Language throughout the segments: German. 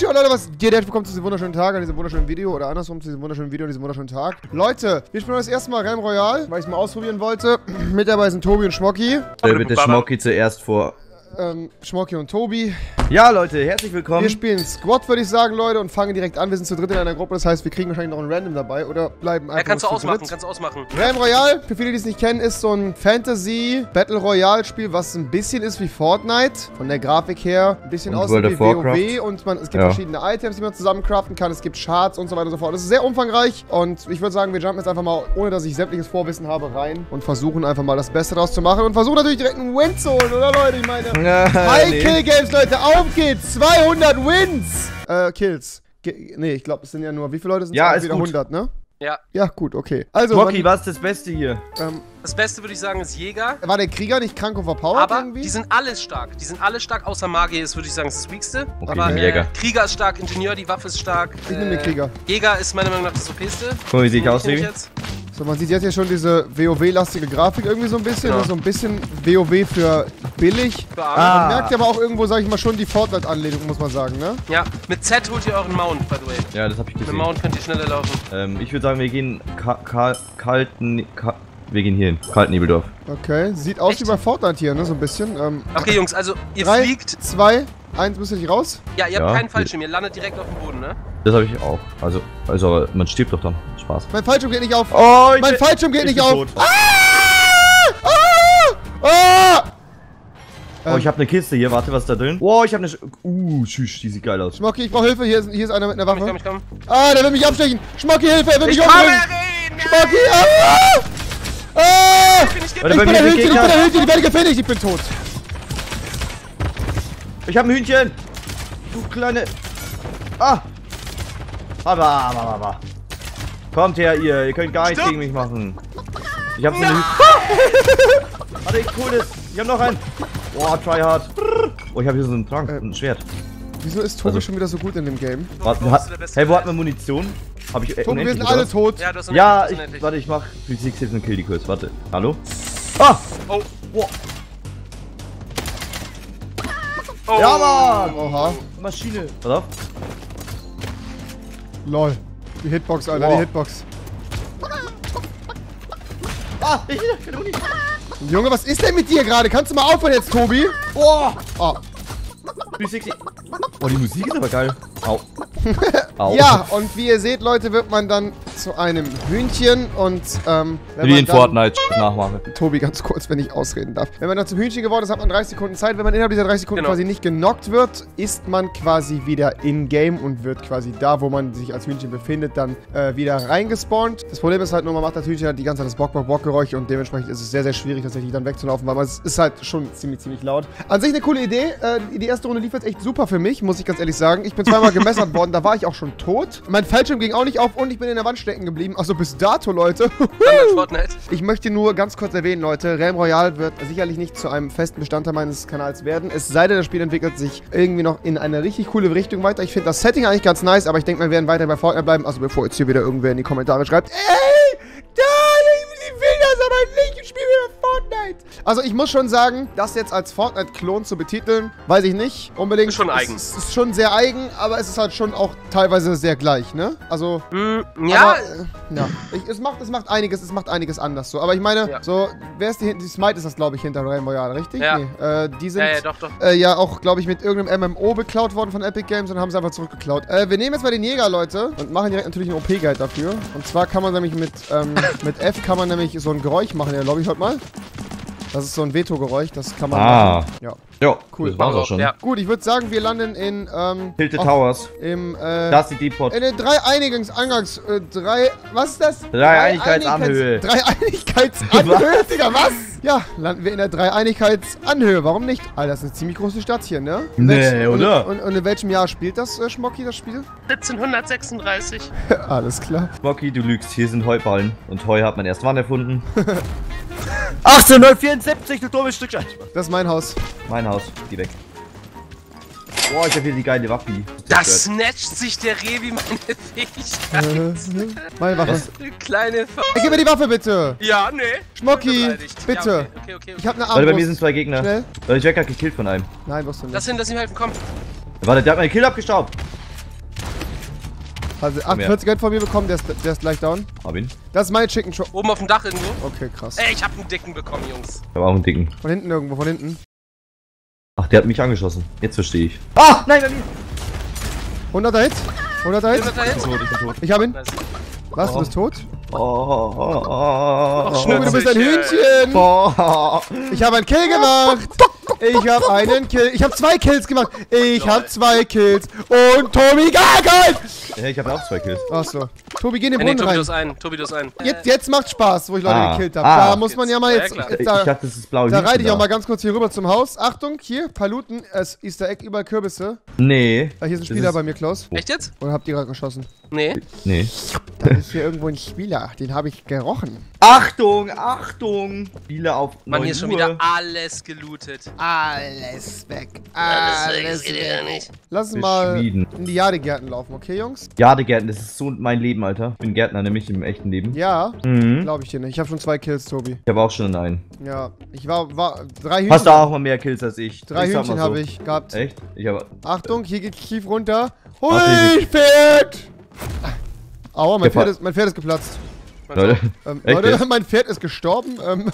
Ja, Leute, was geht? Herzlich willkommen zu diesem wunderschönen Tag, an diesem wunderschönen Video oder andersrum zu diesem wunderschönen Video, an diesem wunderschönen Tag. Leute, wir spielen das erste Mal Realm Royale, weil ich es mal ausprobieren wollte. Mit dabei sind Tobi und Schmocki. Wird der Schmocki zuerst vor? Ähm, Schmocki und Tobi. Ja, Leute, herzlich willkommen. Wir spielen Squad, würde ich sagen, Leute, und fangen direkt an. Wir sind zu dritt in einer Gruppe, das heißt, wir kriegen wahrscheinlich noch einen Random dabei oder bleiben einfach Ja, kannst du zu ausmachen, dritt. kannst du ausmachen. Realm Royale, für viele, die es nicht kennen, ist so ein Fantasy Battle Royale Spiel, was ein bisschen ist wie Fortnite, von der Grafik her, ein bisschen World wie WoW Warcraft. und man, es gibt Ja. verschiedene Items, die man zusammen craften kann, es gibt Charts und so weiter und so fort. Das ist sehr umfangreich und ich würde sagen, wir jumpen jetzt einfach mal, ohne dass ich sämtliches Vorwissen habe, rein und versuchen einfach mal das Beste daraus zu machen und versuchen natürlich direkt einen Win zu holen, oder Leute? Ich meine, Ja, High. Kill Games, Leute, auf geht's! 200 Wins! Äh, Kills. Ge nee, ich glaube, es sind ja nur, wie viele Leute sind Ja, es? ist Wieder gut. 100, ne? Ja. Ja, gut, okay. Also, man, was ist das Beste hier? ähm, Das Beste würde ich sagen ist Jäger. war der Krieger nicht krank und verpowert Aber irgendwie? die sind alle stark. Die sind alle stark, außer Magier ist, würde ich sagen, ist das Weakste. Okay, aber äh, Jäger. Krieger ist stark, Ingenieur, die Waffe ist stark. Ich nehm den Krieger. Jäger ist meiner Meinung nach das OPste. Guck mal, wie sehe ich aus, Nehm Baby? jetzt. So, man sieht jetzt hier schon diese WoW-lastige Grafik irgendwie so ein bisschen. Das ist so ein bisschen WoW für billig. Ah. Man merkt aber auch irgendwo, sag ich mal, schon die Fortnite-Anlehnung, muss man sagen, ne? Ja, mit Z holt ihr euren Mount, by the way. Ja, das hab ich Mit gesehen. Mount könnt ihr schneller laufen. Ähm, ich würde sagen, wir gehen ka ka kalten... Ka wir gehen hier hin. Kaltenebeldorf. Okay, sieht aus Echt? wie bei Fortnite hier, ne? So ein bisschen. Ähm, Okay, Jungs, also ihr drei, fliegt. zwei, eins, müsst ihr nicht raus? Ja, ihr habt Ja. keinen Fallschirm, ihr landet direkt auf dem Boden, ne? Das habe ich auch. Also, also, man stirbt doch dann. Spaß. Mein Fallschirm geht nicht auf. Oh, ich mein bin- Fallschirm geht ich nicht bin auf. tot. Ah! Ah! Ah! Oh, ich habe eine Kiste hier. Warte, was ist da drin? Oh, ich habe eine... Sch uh, tschüss, die sieht geil aus. Schmocki, ich brauche Hilfe. Hier ist, hier ist einer mit einer Komm, ich Waffe. komm, ich komm. Ah, der will mich abstechen. Schmocki, Hilfe, er will mich umbringen. Schmocki, ah! Ah! Ich bin der Hühnchen, ich bin der Hühnchen, ich werde gefinisht, ich bin tot. Ich habe ein Hühnchen. Du kleine... Ah. Aber, aber, aber. Kommt her, ihr. Ihr könnt gar nichts gegen mich machen. Ich hab so eine... Warte, ich hol das. Ich hab noch einen. Boah, try hard. Oh, ich habe hier so einen Trank Äh, und ein Schwert. Wieso ist Tobi Also- schon wieder so gut in dem Game? Warte, hat, hey, wo hat man Munition? Hab ich äh, Tobi, wir sind alle tot. Ja, du hast Ja, ich, unendlich. warte, ich mach Physik Six und kill die kurz. Warte. Hallo? Ah! Oh. Boah. Oh. Ja, Mann! Oha. Maschine. Pass auf. Lol. Die Hitbox, Alter, Wow. die Hitbox. Ah, ich keine Muni. Junge, was ist denn mit dir gerade? Kannst du mal aufhören jetzt, Tobi? Boah! Oh. 360. Oh, die Musik ist aber geil. Au. Au. Ja, und wie ihr seht, Leute, wird man dann zu einem Hühnchen und, ähm, wenn Wie man in dann, Fortnite nachmachen. Tobi, ganz kurz, wenn ich ausreden darf. Wenn man dann zum Hühnchen geworden ist, hat man 30 Sekunden Zeit. Wenn man innerhalb dieser 30 Sekunden Genau. quasi nicht genockt wird, ist man quasi wieder in-game und wird quasi da, wo man sich als Hühnchen befindet, dann äh, wieder reingespawnt. Das Problem ist halt nur, man macht das Hühnchen halt die ganze Zeit das Bock-Bock-Bock-Geräusch und dementsprechend ist es sehr, sehr schwierig, tatsächlich dann wegzulaufen, weil man, es ist halt schon ziemlich, ziemlich laut. An sich eine coole Idee. Äh, die erste Runde lief jetzt echt super für mich, muss ich ganz ehrlich sagen. Ich bin zweimal gemessert worden, da war ich auch schon tot. Mein Fallschirm ging auch nicht auf und ich bin in der Wand stecken geblieben. Also bis dato, Leute. Ich möchte nur ganz kurz erwähnen, Leute, Realm Royale wird sicherlich nicht zu einem festen Bestandteil meines Kanals werden. Es sei denn, das Spiel entwickelt sich irgendwie noch in eine richtig coole Richtung weiter. Ich finde das Setting eigentlich ganz nice, aber ich denke, wir werden weiter bei Fortnite bleiben. Also bevor jetzt hier wieder irgendwer in die Kommentare schreibt, ey, Fortnite. Also ich muss schon sagen, das jetzt als Fortnite-Klon zu betiteln, weiß ich nicht unbedingt. Ist schon eigen. Es ist schon sehr eigen, aber es ist halt schon auch teilweise sehr gleich, ne? Also... Hm, ja, Aber, äh, ja. Ich, es, macht, es macht einiges, es macht einiges anders so. Aber ich meine, Ja. so, wer ist die, die Smite ist das, glaube ich, hinter Realm Royale, richtig? Ja. Nee, äh, die sind ja, ja, doch, doch. Äh, ja auch, glaube ich, mit irgendeinem MMO beklaut worden von Epic Games und haben es einfach zurückgeklaut. Äh, wir nehmen jetzt mal den Jäger, Leute, und machen direkt natürlich einen OP-Guide dafür. Und zwar kann man nämlich mit, ähm, mit F kann man nämlich so ein Geräusch machen in der Lobby, hört mal. Das ist so ein Veto-Geräusch, das kann man Ah. machen. Ja. Ja, Cool. Das war's auch schon. Ja. Gut, ich würde sagen, wir landen in, ähm, Tilted auf- Towers. im, äh, Das ist die Depot. in den drei Einigungs-Angangs, äh, drei, was ist das? Drei Einigkeitsanhöhe. Drei Einigkeitsanhöhe, Digga, was? Ja, landen wir in der Drei-Einigkeitsanhöhe, warum nicht? Alter, das ist eine ziemlich große Stadt hier, ne? In Nee, welchem- oder? Und, und, und in welchem Jahr spielt das, äh, Schmocki, das Spiel? 1736. Alles klar. Bocky, du lügst. Hier sind Heuballen. Und Heu hat man erst wann erfunden? 1874, du dummes Stück Scheiße. Das ist mein Haus. Mein Haus. Geh weg. Boah, ich hab hier die geile Waffe. Das snatcht sich der Revi meine Fähigkeit. Äh, meine Waffe. Was? Du Kleine Ver Ey, gib mir die Waffe bitte. Ja, nee. Schmocki, bitte. Ja, okay, okay, okay. Ich hab eine Warte, bei mir sind zwei Gegner. Schnell. Leute, ich werd grad gekillt von einem. Nein, du nicht. Lass ihn, lass ihn helfen, komm. Warte, der hat meinen Kill abgestaubt. Also Komm her. 48 Geld von mir bekommen, der ist, der ist gleich down. Hab ihn. Das ist mein Chicken Shop. Oben auf dem Dach irgendwo. Okay, krass. Ey, ich hab einen dicken bekommen, Jungs. Ich hab auch einen dicken. Von hinten irgendwo, von hinten. Ach, der hat mich angeschossen. Jetzt verstehe ich. Ah, nein, bei mir. 100er Hit. 100er Ist Hit. das da jetzt? Ich bin tot, ich bin tot. Ich hab ihn. Nice. Was, du Oh. bist tot? Oh, oh, oh, oh, Ach, oh, Tobi, du bist ein Schnitzelchen. Hühnchen. oh. Ich habe einen Kill gemacht. Ich habe einen Kill. Ich habe zwei Kills gemacht. Ich habe zwei Kills. Und Tobi gar Ja, ich habe auch zwei Kills. Achso. Tobi, geh in den Äh, nee, Brunnen Tobi, rein. du hast einen. Tobi, du hast einen. Jetzt, jetzt macht Spaß, wo ich Leute Ah. gekillt habe. Ah. Da muss man ja mal Ja, jetzt. klar. jetzt Ich da, dachte, das ist blau. da reite ich auch mal ganz kurz hier rüber zum Haus. Achtung, hier, Paluten, es Easter Egg, überall Kürbisse. Nee. Ah, hier ist ein Spieler ist- bei mir, Klaus. Echt jetzt? Oder habt ihr gerade geschossen? Nee. Nee. Da ist hier irgendwo ein Spieler. Den habe ich gerochen. Achtung, Achtung! Spiele auf Mann, 9 hier ist schon wieder alles gelootet. Alles weg. Alles geht ja weg. nicht. Lass uns mal in die Jadegärten laufen, okay, Jungs? Jadegärten, das ist so mein Leben, Alter. Ich bin Gärtner, nämlich im echten Leben. Ja, Mhm. glaube ich dir nicht. Ich habe schon zwei Kills, Tobi. Ich habe auch schon einen. Ja, ich war, war drei Hühnchen. Hast du auch mal mehr Kills als ich? Drei Ich Hühnchen so. habe ich gehabt. Echt? Ich habe. Achtung, hier geht tief runter. Hui, Pferd! Aua, mein Pferd, ist, mein Pferd ist geplatzt. Leute. Ähm, Leute, mein Pferd ist gestorben. Ähm,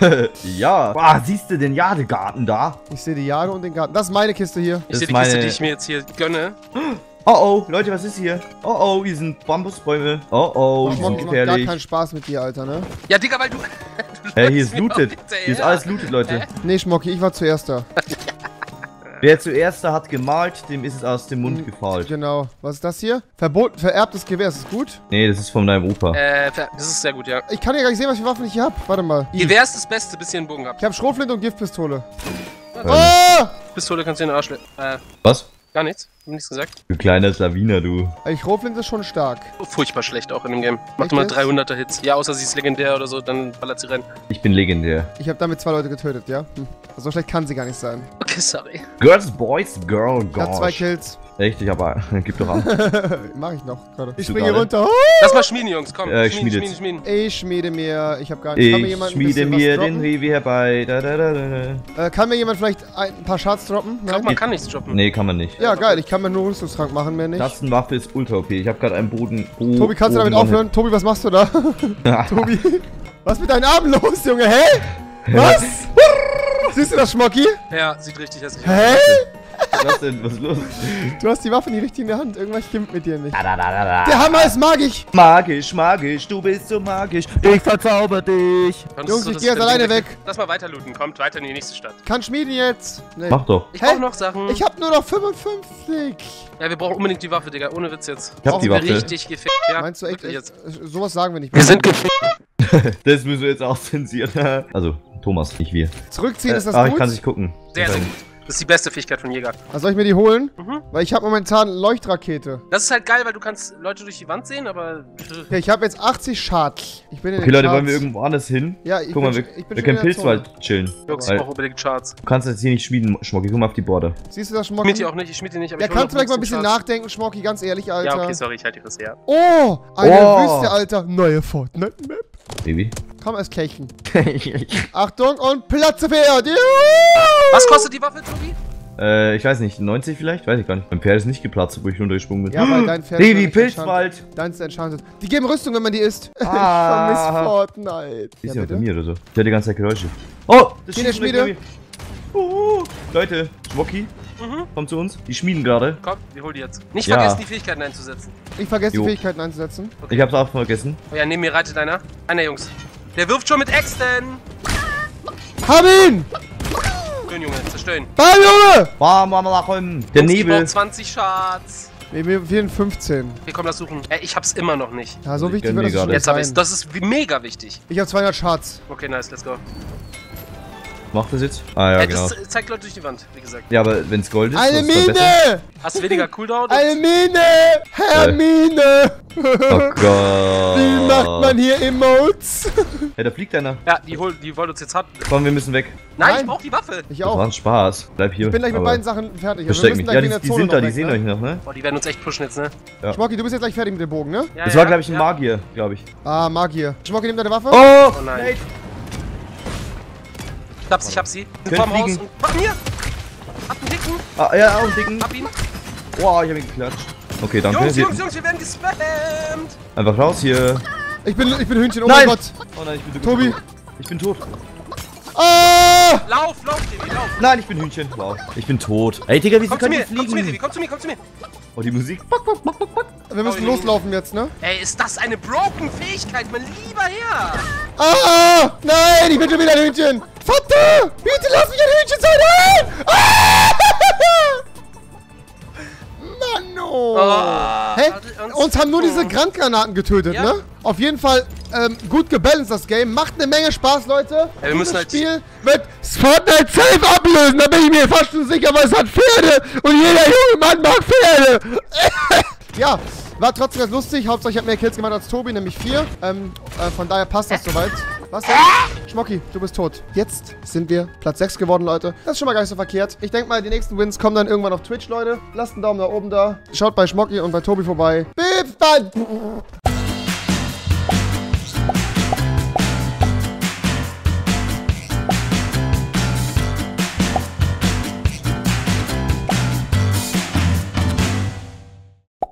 ja. Boah, siehst du den Jadegarten da? ich sehe die Jade und den Garten. Das ist meine Kiste hier. Ich Das sehe ist die Kiste, meine- die ich mir jetzt hier gönne. Oh oh, Leute, was ist hier? Oh oh, hier sind Bambusbäume. Oh oh, die sind das macht gar gefährlich. keinen Spaß mit dir, Alter, ne? Ja, Digga, weil du. du Hey, hier ist looted. Hier ist alles looted, Leute. Hä? Nee, Schmocki, ich war zuerst da. Wer zuerst da hat gemalt, dem ist es aus dem Hm, Mund gefallen. Genau. Was ist das hier? Verboten, vererbtes Gewehr, ist das gut? Nee, das ist von deinem Opa. Äh, das ist sehr gut, ja. Ich kann ja gar nicht sehen, was für Waffen ich hier hab. Warte mal. Gewehr ist das Beste, bis ihr einen Bogen habt. Ich habe Schrotflinte und Giftpistole. Ähm, Ah! Pistole kannst du in den Arsch Äh, Was? Gar nichts. Hab nichts gesagt. Du kleiner Schlawiner, du. Die Schrotflinte ist schon stark. Furchtbar schlecht auch in dem Game. Macht Echt immer jetzt? 300er Hits. Ja, außer sie ist legendär oder so, dann ballert sie rein. Ich bin legendär. Ich habe damit zwei Leute getötet, ja? Hm. So schlecht kann sie gar nicht sein. Okay, sorry. Girls, Boys, Girl, Ich hab zwei Gosh. Kills. Echt? Ich hab Gib doch an. Mach ich noch gerade. Ich springe runter. Lass mal schmieden, Jungs, komm. Ich schmieden, schmiede schmieden, jetzt. schmieden. Ich schmiede mir. Ich habe gar nicht. Kann mir Ich jemand ein schmiede mir den? Rewe herbei. Da, da, da. Äh, kann mir jemand vielleicht ein, paar Schatz droppen? Ich glaub, Nein? man kann nichts droppen. Nee, kann man nicht. Ja, geil. Ich kann mir nur Rüstungstrank machen, mehr nicht. Tastenwaffe ist ultra OP. Ich hab gerade einen Boden. Oh, Tobi, kannst du damit oben aufhören? Tobi, was machst du da? Tobi, was ist mit deinen Armen los, Junge? Hä? Was? Siehst du das, Schmocki? Ja, sieht richtig hässlich aus. Hä? Was denn? Was ist los? Du hast die Waffe nicht richtig in der Hand. Irgendwas stimmt mit dir nicht. Da, da, da, da, da. Der Hammer ist magisch. Magisch, magisch, du bist so magisch. Ich verzauber dich. Kommst Jungs, ich dass geh jetzt alleine weg. Lass mal weiter looten. Kommt weiter in die nächste Stadt. Kann schmieden jetzt. Nee. Mach doch. Ich Hä? brauch noch Sachen. Ich hab nur noch 55. ja, wir brauchen unbedingt die Waffe, Digga. Ohne Witz jetzt. Ich hab die Wir Waffe. richtig gefickt. Ja, Meinst du echt? echt sowas sagen wir nicht. Wir sind gefickt. Das müssen wir jetzt auch zensieren. Also, Thomas, nicht wir. Zurückziehen ist das ah, ich gut? kann nicht gucken. Sehr, sehr gut. Das ist die beste Fähigkeit von Jäger. Also soll ich mir die holen? Mhm. Weil ich habe momentan Leuchtrakete. Das ist halt geil, weil du kannst Leute durch die Wand sehen, aber... Okay, ich habe jetzt 80 Schatz. Ich bin in Okay, Leute, Charts. wollen wir irgendwo anders hin? Ja, ich Guck bin, mal, wir, schon- ich bin wir können. Pilzwald chillen. Jungs, ich brauche unbedingt Charts. du kannst jetzt hier nicht schmieden, Schmocki. Guck mal auf die Border. Siehst du das, Ich Schmocki? schmied die auch nicht, ich schmied die nicht, aber Ja, ich kannst du vielleicht mal ein bisschen Charts. nachdenken, Schmocki, ganz ehrlich, Alter. Ja, okay, sorry, ich halte die Fresse, ja. Oh, eine Oh. Wüste, Alter. Neue Fortnite-Map. Baby. Komm, es Kelchen. Achtung und Platze Pferd. Juhu! Was kostet die Waffe, Tobi? äh, ich weiß nicht, 90 vielleicht? Weiß ich gar nicht. Mein Pferd ist nicht geplatzt, wo ich runtergesprungen bin. Ja, weil dein Pferd Baby, ist. Pilzwald! Deins ist enchanted. Die geben Rüstung, wenn man die isst. Ah. ich vermiss Fortnite. Ist Ja, bitte? mir oder so. Ich höre die ganze Zeit Geräusche. Oh! Das direkt Schmiede. Uh, Leute, Schmocki, Mhm. komm zu uns. Die schmieden gerade. Komm, wir holen die jetzt. Nicht Ja. vergessen, die Fähigkeiten einzusetzen. Ich vergesse Jo. die Fähigkeiten einzusetzen. Ich hab's auch vergessen. Oh ja, neben mir reitet einer. Einer, Jungs. Der wirft schon mit Äxten. Hab ihn! Zerstören. Bam, Junge! Bam, bam, bam, bam. Der Nebel. brauch 20 Schatz. Nee, mir fehlen 15. Okay, komm, lass suchen. Äh, ich hab's immer noch nicht. Ja, so Ich wichtig wird das. Jetzt hab ich's. Das ist mega wichtig. Ich habe 200 Charts. Okay, nice, let's go. Macht das jetzt? Ah, ja, äh, genau. das zeigt Leute durch die Wand, wie gesagt. Ja, aber wenn's Gold ist, Eine. Mine! Hast weniger Cooldown? Eine Mine! Hermine! Oh Gott. Wie macht man hier Emotes? Ja, da fliegt einer. Ja, die, hol, die wollen uns jetzt hart. Komm, wir müssen weg. Nein, Nein. ich brauch die Waffe. Ich Das war auch. ein Spaß. Bleib hier. Ich bin gleich mit beiden Sachen fertig. Versteck mich. gleich Ja, die, der die Zone sind da, die weg, sehen ne? euch noch, ne? Boah, die werden uns echt pushen jetzt, ne? Schmocki, du bist jetzt gleich fertig mit dem Bogen, ne? Ja, Das ja, war, glaube ich, ein ja. Magier, glaube ich. Ah, Magier. Schmocki, nimm deine Waffe. Oh! Oh nein. Ich hab's, ich hab sie. Können vorm Haus fliegen. und. Bei mir! Hab einen Dicken, Ah, ja, auch einen dicken. hab ihn. Wow, ich hab ihn geklatscht. Okay, danke. Jungs, Jungs, Jungs, wir werden gespammt. Einfach raus hier. Ich bin, ich bin Hühnchen, oh Nein! mein Gott. Oh nein, ich bin Tobi. tot. Ich bin tot. Ah! Lauf, lauf, Devi, lauf. Nein, ich bin Hühnchen. Wow. Ich bin tot. Ey, Digga, wieso Komm zu kann mir, komm zu mir, fliegen? komm zu mir, komm zu mir. Oh, die Musik. Wir müssen Oh, loslaufen jetzt, ne? Ey, ist das eine broken Fähigkeit, mein lieber Herr? Ah! Nein, ich bin schon wieder ein Hühnchen. Vater! Bitte lass mich ein Hühnchen sein! Nein! Ah! Mano! Oh, Hä? uns- Uns haben nur diese Grandgranaten getötet, Ja. ne? Auf jeden Fall ähm, gut gebalanced das Game. Macht eine Menge Spaß, Leute. Ja, wir müssen halt- Spiel wird Fortnite safe ablösen. Da bin ich mir fast schon sicher, weil es hat Pferde. Und jeder junge Mann mag Pferde. ja, war trotzdem ganz lustig. Hauptsache, ich habe mehr Kills gemacht als Tobi, nämlich vier. Ähm, äh, von daher passt das soweit. Was denn? Schmocki, du bist tot. Jetzt sind wir Platz 6 geworden, Leute. Das ist schon mal gar nicht so verkehrt. Ich denke mal, die nächsten Wins kommen dann irgendwann auf Twitch, Leute. Lasst einen Daumen nach oben da. Schaut bei Schmocki und bei Tobi vorbei. Bis bald!